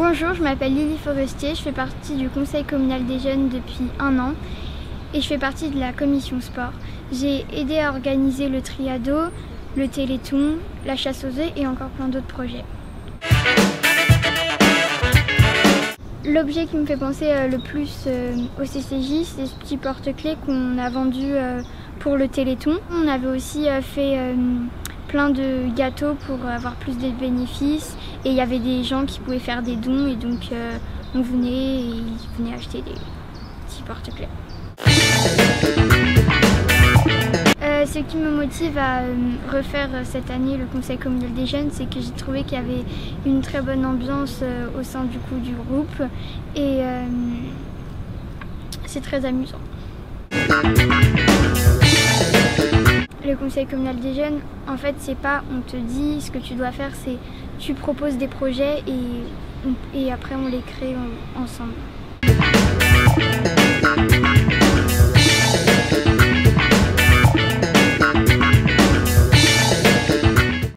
Bonjour, je m'appelle Lily Forestier, je fais partie du Conseil communal des jeunes depuis un an et je fais partie de la commission sport. J'ai aidé à organiser le triado, le téléthon, la chasse aux œufs et encore plein d'autres projets. L'objet qui me fait penser euh, le plus euh, au CCJ, c'est ce petit porte-clés qu'on a vendu euh, pour le Téléthon. On avait aussi fait plein de gâteaux pour avoir plus de bénéfices et il y avait des gens qui pouvaient faire des dons et donc on venait et ils venaient acheter des petits porte-clés. ce qui me motive à euh, refaire cette année le Conseil communal des jeunes, c'est que j'ai trouvé qu'il y avait une très bonne ambiance euh, au sein du coup du groupe et euh, c'est très amusant. Le Conseil communal des jeunes, en fait, c'est pas on te dit ce que tu dois faire, c'est tu proposes des projets et, et après on les crée ensemble.